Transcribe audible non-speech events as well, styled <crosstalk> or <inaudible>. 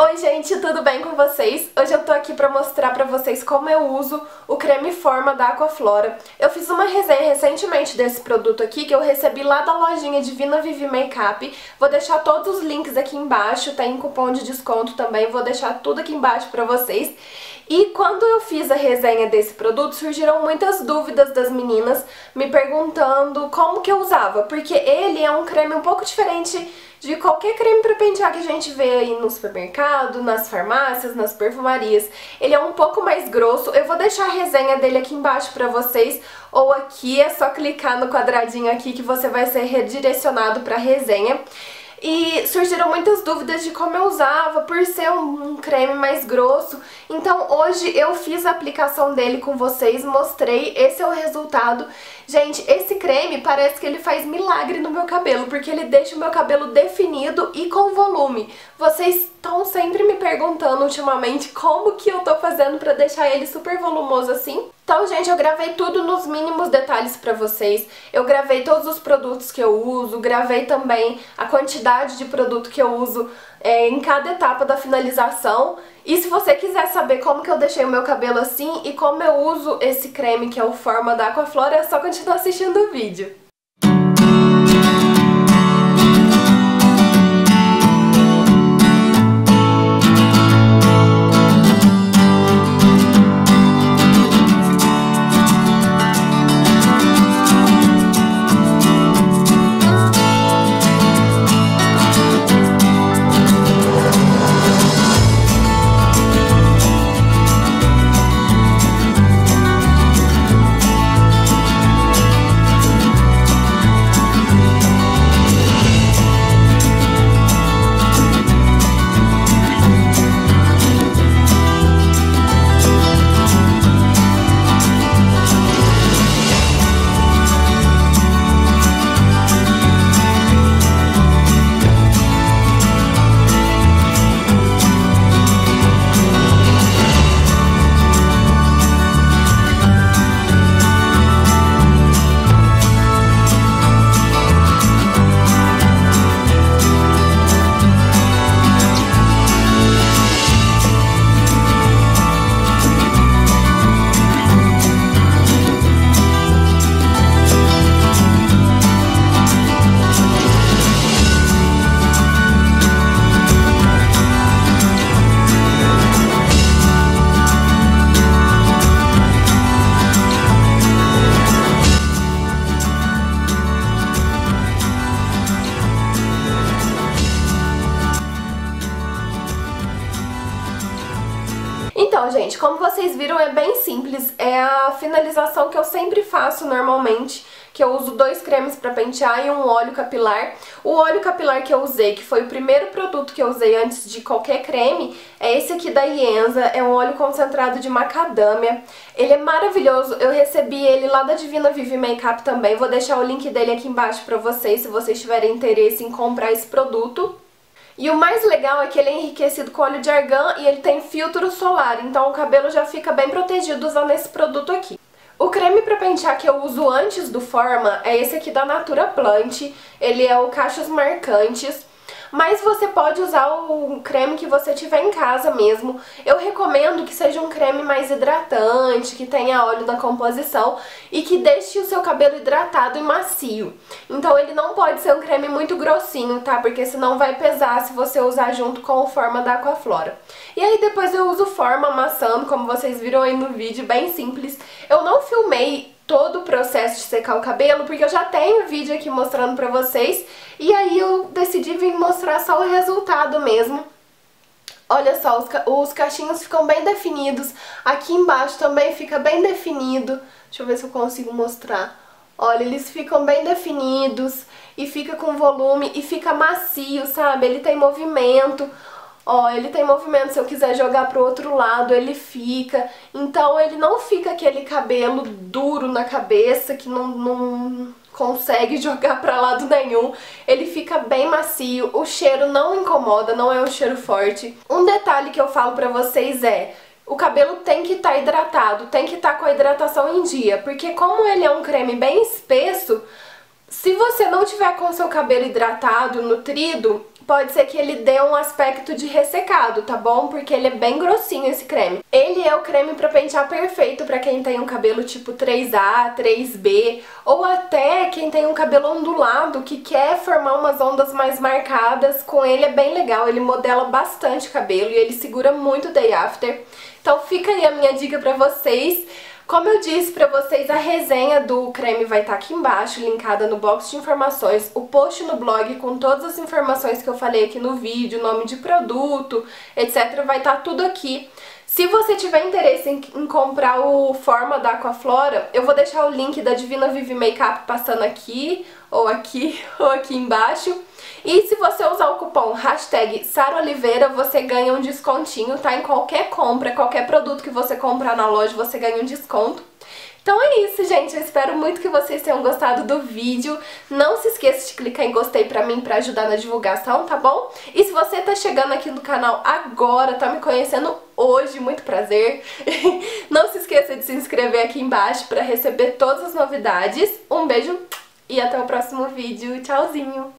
Oi gente, tudo bem com vocês? Hoje eu tô aqui pra mostrar pra vocês como eu uso o creme Forma da Aquaflora. Eu fiz uma resenha recentemente desse produto aqui que eu recebi lá da lojinha Divina Vivi Makeup. Vou deixar todos os links aqui embaixo, tem cupom de desconto também, vou deixar tudo aqui embaixo pra vocês. E quando eu fiz a resenha desse produto, surgiram muitas dúvidas das meninas me perguntando como que eu usava, porque ele é um creme um pouco diferente de qualquer creme para pentear que a gente vê aí no supermercado, nas farmácias, nas perfumarias. Ele é um pouco mais grosso, eu vou deixar a resenha dele aqui embaixo para vocês, ou aqui é só clicar no quadradinho aqui que você vai ser redirecionado para a resenha. E surgiram muitas dúvidas de como eu usava, por ser um, creme mais grosso. Então hoje eu fiz a aplicação dele com vocês, mostrei, esse é o resultado. Gente, esse creme parece que ele faz milagre no meu cabelo, porque ele deixa o meu cabelo definido e com volume. Vocês estão sempre me perguntando ultimamente como que eu tô fazendo pra deixar ele super volumoso assim. Então, gente, eu gravei tudo nos mínimos detalhes pra vocês. Eu gravei todos os produtos que eu uso, gravei também a quantidade de produto que eu uso é, em cada etapa da finalização. E se você quiser saber como que eu deixei o meu cabelo assim e como eu uso esse creme que é o Forma da Aquaflora, é só continuar assistindo o vídeo. Gente, como vocês viram, é bem simples. É a finalização que eu sempre faço normalmente, que eu uso dois cremes para pentear e um óleo capilar. O óleo capilar que eu usei, que foi o primeiro produto que eu usei antes de qualquer creme, é esse aqui da Ienza, é um óleo concentrado de macadâmia. Ele é maravilhoso, eu recebi ele lá da Divina Vivi Makeup também, vou deixar o link dele aqui embaixo pra vocês, se vocês tiverem interesse em comprar esse produto. E o mais legal é que ele é enriquecido com óleo de argan e ele tem filtro solar, então o cabelo já fica bem protegido usando esse produto aqui. O creme para pentear que eu uso antes do Forma é esse aqui da Natura Plant, ele é o Cachos Marcantes. Mas você pode usar o creme que você tiver em casa mesmo. Eu recomendo que seja um creme mais hidratante, que tenha óleo na composição e que deixe o seu cabelo hidratado e macio. Então ele não pode ser um creme muito grossinho, tá? Porque senão vai pesar se você usar junto com o Forma da Aquaflora. E aí depois eu uso Forma amassando, como vocês viram aí no vídeo, bem simples. Eu não filmei todo o processo de secar o cabelo, porque eu já tenho vídeo aqui mostrando pra vocês, e aí eu decidi vir mostrar só o resultado mesmo. Olha só, os, os cachinhos ficam bem definidos, aqui embaixo também fica bem definido, deixa eu ver se eu consigo mostrar. Olha, eles ficam bem definidos e fica com volume e fica macio, sabe? Ele tem movimento. Ó, ele tem movimento, se eu quiser jogar pro outro lado, ele fica. Então ele não fica aquele cabelo duro na cabeça, que não, não consegue <laughs> jogar pra lado nenhum. Ele fica bem macio, o cheiro não incomoda, não é um cheiro forte. Um detalhe que eu falo pra vocês é... O cabelo tem que estar tá hidratado, tem que estar tá com a hidratação em dia, porque como ele é um creme bem espesso, se você não tiver com seu cabelo hidratado, nutrido, pode ser que ele dê um aspecto de ressecado, tá bom? Porque ele é bem grossinho esse creme. Ele é o creme pra pentear perfeito pra quem tem um cabelo tipo 3A, 3B, ou até quem tem um cabelo ondulado que quer formar umas ondas mais marcadas. Com ele é bem legal, ele modela bastante o cabelo e ele segura muito day after. Então fica aí a minha dica pra vocês. Como eu disse pra vocês, a resenha do creme vai estar tá aqui embaixo, linkada no box de informações, o post no blog com todas as informações que eu falei aqui no vídeo, nome de produto, etc, vai estar tá tudo aqui. Se você tiver interesse em, em, comprar o Forma da Aquaflora, eu vou deixar o link da Divina Vive Makeup passando aqui, ou aqui, <laughs> ou aqui embaixo. E se você usar o cupom hashtag você ganha um descontinho, tá? Em qualquer compra, qualquer produto que você comprar na loja, você ganha um desconto. Então é isso, gente. Eu espero muito que vocês tenham gostado do vídeo. Não se esqueça de clicar em gostei pra mim, pra ajudar na divulgação, tá bom? E se você tá chegando aqui no canal agora, tá me conhecendo hoje, muito prazer. <laughs> Não se esqueça de se inscrever aqui embaixo pra receber todas as novidades. Um beijo e até o próximo vídeo. Tchauzinho!